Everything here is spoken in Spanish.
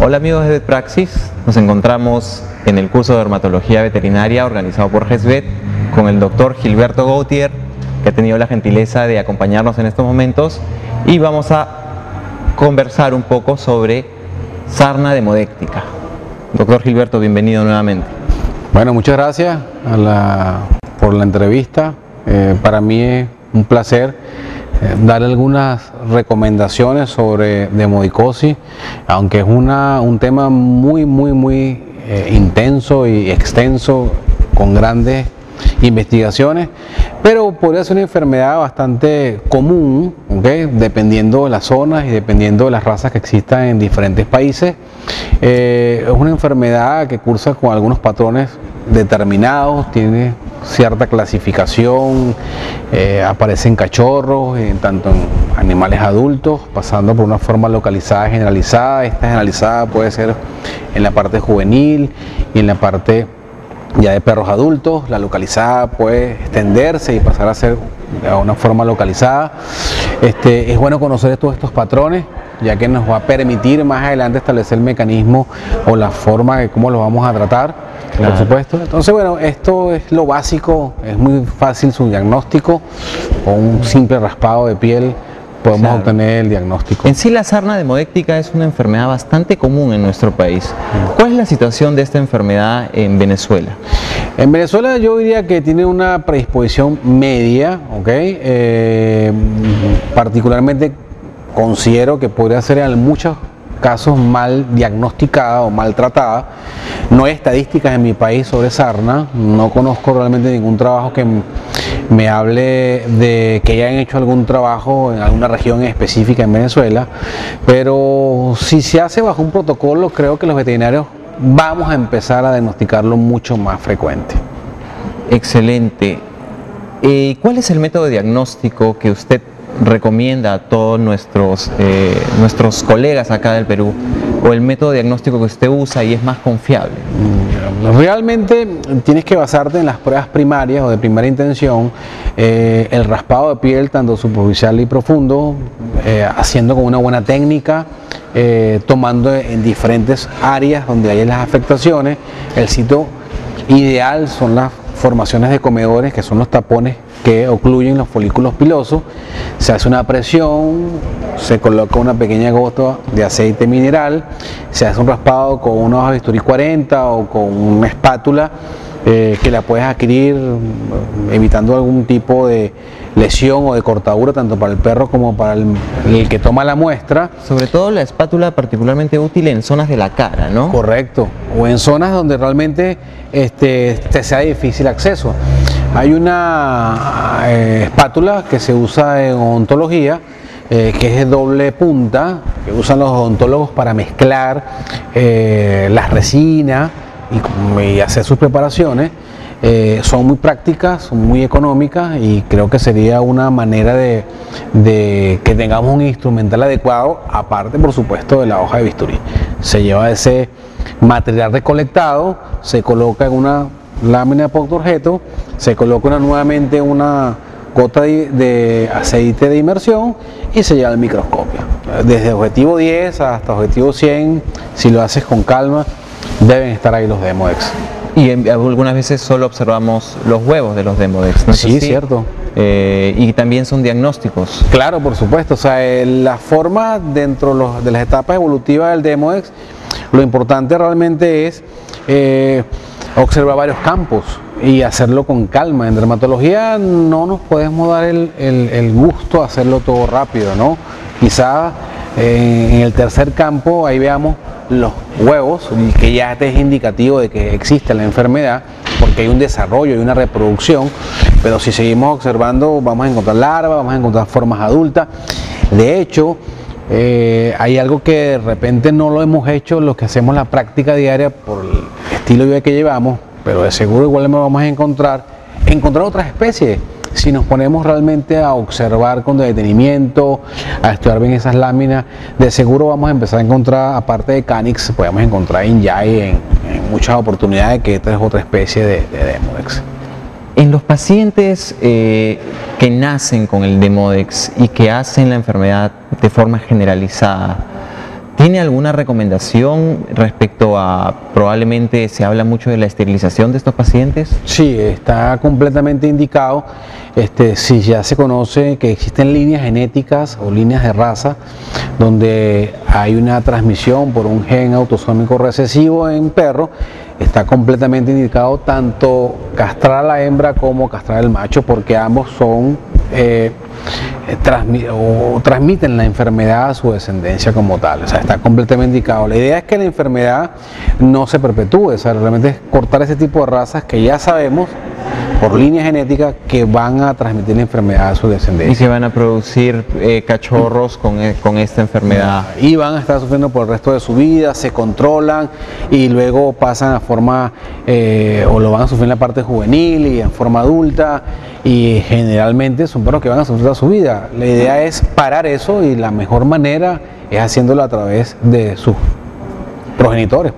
Hola amigos de Praxis, nos encontramos en el curso de dermatología veterinaria organizado por GESVET con el doctor Gilberto Gautier, que ha tenido la gentileza de acompañarnos en estos momentos y vamos a conversar un poco sobre sarna demodéctica. Doctor Gilberto, bienvenido nuevamente. Bueno, muchas gracias por la entrevista. Eh, para mí es un placer dar algunas recomendaciones sobre demodicosis, aunque es una, un tema muy, muy, muy eh, intenso y extenso, con grandes investigaciones, pero podría ser una enfermedad bastante común, dependiendo de las zonas y dependiendo de las razas que existan en diferentes países. Eh, es una enfermedad que cursa con algunos patrones determinados, tiene cierta clasificación, eh, aparecen cachorros, eh, tanto en animales adultos, pasando por una forma localizada generalizada. Esta generalizada puede ser en la parte juvenil y en la parte ya de perros adultos. La localizada puede extenderse y pasar a ser de una forma localizada. Este, es bueno conocer todos estos patrones ya que nos va a permitir más adelante establecer el mecanismo o la forma de cómo lo vamos a tratar, por supuesto. Entonces, bueno, esto es lo básico, es muy fácil su diagnóstico, con un simple raspado de piel podemos obtener el diagnóstico. En sí la sarna demodéctica es una enfermedad bastante común en nuestro país. ¿Cuál es la situación de esta enfermedad en Venezuela? En Venezuela yo diría que tiene una predisposición media, ¿ok? Eh, particularmente considero que podría ser en muchos casos mal diagnosticada o maltratada. No hay estadísticas en mi país sobre sarna, no conozco realmente ningún trabajo que me hable de que hayan hecho algún trabajo en alguna región específica en Venezuela, pero si se hace bajo un protocolo, creo que los veterinarios vamos a empezar a diagnosticarlo mucho más frecuente. Excelente. Eh, ¿Cuál es el método de diagnóstico que usted recomienda a todos nuestros, eh, nuestros colegas acá del Perú o el método diagnóstico que usted usa y es más confiable? Mm, realmente tienes que basarte en las pruebas primarias o de primera intención, eh, el raspado de piel tanto superficial y profundo, eh, haciendo con una buena técnica, tomando en diferentes áreas donde hay las afectaciones. El sitio ideal son las formaciones de comedores, que son los tapones que ocluyen los folículos pilosos, se hace una presión, se coloca una pequeña gota de aceite mineral, se hace un raspado con una hoja bisturí 40 o con una espátula eh, que la puedes adquirir mm, evitando algún tipo de lesión o de cortadura tanto para el perro como para el, que toma la muestra. Sobre todo la espátula particularmente útil en zonas de la cara, ¿no? Correcto, o en zonas donde realmente este, te sea difícil acceso. Hay una eh, espátula que se usa en odontología, eh, que es de doble punta, que usan los odontólogos para mezclar eh, las resinas y, hacer sus preparaciones. Son muy prácticas, son muy económicas y creo que sería una manera de, de, que tengamos un instrumental adecuado, aparte por supuesto de la hoja de bisturí. Se lleva ese material recolectado, se coloca en una lámina por objeto, se coloca nuevamente una gota de, aceite de inmersión y se lleva al microscopio. Desde objetivo 10 hasta objetivo 100, si lo haces con calma, deben estar ahí los Demodex. Y algunas veces solo observamos los huevos de los Demodex, ¿no? Sí, cierto. Eh, y también son diagnósticos. Claro, por supuesto. O sea, eh, la forma dentro de las etapas evolutivas del Demodex, lo importante realmente es eh, observar varios campos y hacerlo con calma. En dermatología no nos podemos dar el, gusto de hacerlo todo rápido, ¿no? Quizá eh, en el tercer campo ahí veamos los huevos, que ya es indicativo de que existe la enfermedad, porque hay un desarrollo y una reproducción, pero si seguimos observando vamos a encontrar larvas, vamos a encontrar formas adultas. De hecho, eh, hay algo que de repente no lo hemos hecho, los que hacemos la práctica diaria por el estilo de vida que llevamos, pero de seguro igual me vamos a encontrar, encontrar otras especies. Si nos ponemos realmente a observar con detenimiento, a estudiar bien esas láminas, de seguro vamos a empezar a encontrar, aparte de Canix, podemos encontrar Inyai en, en muchas oportunidades que esta es otra especie de, de Demodex. En los pacientes eh, que nacen con el Demodex y que hacen la enfermedad de forma generalizada, ¿Tiene alguna recomendación respecto a, probablemente se habla mucho de la esterilización de estos pacientes? Sí, está completamente indicado. Este, si ya se conoce que existen líneas genéticas o líneas de raza donde hay una transmisión por un gen autosómico recesivo en perro, está completamente indicado tanto castrar a la hembra como castrar al macho porque ambos son eh, o transmiten la enfermedad a su descendencia como tal. O sea, está completamente indicado. La idea es que la enfermedad no se perpetúe, o sea, realmente es cortar ese tipo de razas que ya sabemos por línea genética que van a transmitir la enfermedad a su descendencia. Y que van a producir eh, cachorros con, eh, con, esta enfermedad. Y van a estar sufriendo por el resto de su vida, se controlan y luego pasan a forma, eh, o lo van a sufrir en la parte juvenil y en forma adulta y generalmente son perros que van a sufrir toda su vida. La idea es parar eso y la mejor manera es haciéndolo a través de sus progenitores.